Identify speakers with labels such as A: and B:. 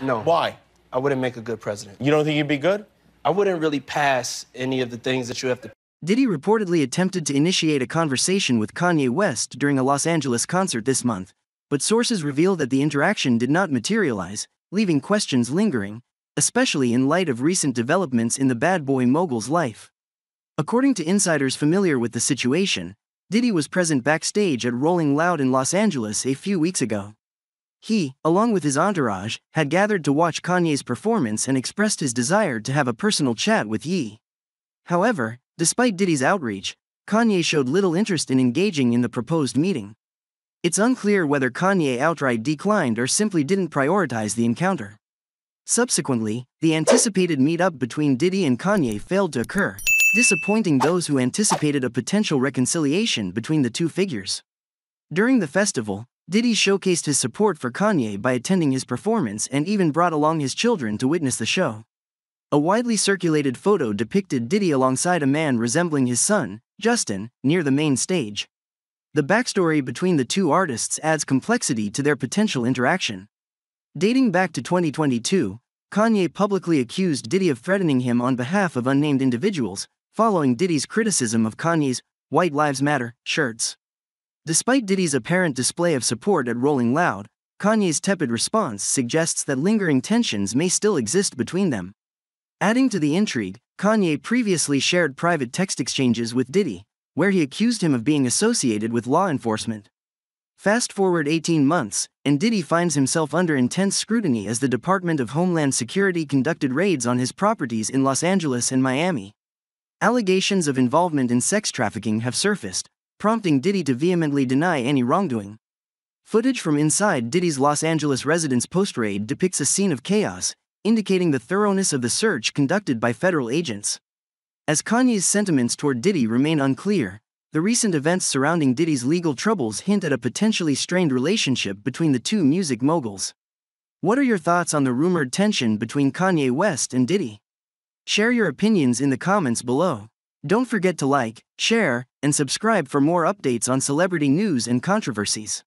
A: No.
B: Why?
A: I wouldn't make a good president.
B: You don't think you'd be good?
A: I wouldn't really pass any of the things that you have to.
C: Diddy reportedly attempted to initiate a conversation with Kanye West during a Los Angeles concert this month, but sources reveal that the interaction did not materialize, leaving questions lingering, especially in light of recent developments in the bad boy mogul's life. According to insiders familiar with the situation, Diddy was present backstage at Rolling Loud in Los Angeles a few weeks ago. He, along with his entourage, had gathered to watch Kanye's performance and expressed his desire to have a personal chat with Ye. However, despite Diddy's outreach, Kanye showed little interest in engaging in the proposed meeting. It's unclear whether Kanye outright declined or simply didn't prioritize the encounter. Subsequently, the anticipated meetup between Diddy and Kanye failed to occur, disappointing those who anticipated a potential reconciliation between the two figures. During the festival, Diddy showcased his support for Kanye by attending his performance and even brought along his children to witness the show. A widely circulated photo depicted Diddy alongside a man resembling his son, Justin, near the main stage. The backstory between the two artists adds complexity to their potential interaction. Dating back to 2022, Kanye publicly accused Diddy of threatening him on behalf of unnamed individuals, following Diddy's criticism of Kanye's White Lives Matter shirts. Despite Diddy's apparent display of support at Rolling Loud, Kanye's tepid response suggests that lingering tensions may still exist between them. Adding to the intrigue, Kanye previously shared private text exchanges with Diddy, where he accused him of being associated with law enforcement. Fast forward 18 months, and Diddy finds himself under intense scrutiny as the Department of Homeland Security conducted raids on his properties in Los Angeles and Miami. Allegations of involvement in sex trafficking have surfaced, prompting Diddy to vehemently deny any wrongdoing. Footage from inside Diddy's Los Angeles residence post raid depicts a scene of chaos, indicating the thoroughness of the search conducted by federal agents. As Kanye's sentiments toward Diddy remain unclear, the recent events surrounding Diddy's legal troubles hint at a potentially strained relationship between the two music moguls. What are your thoughts on the rumored tension between Kanye West and Diddy? Share your opinions in the comments below. Don't forget to like, share, and subscribe for more updates on celebrity news and controversies.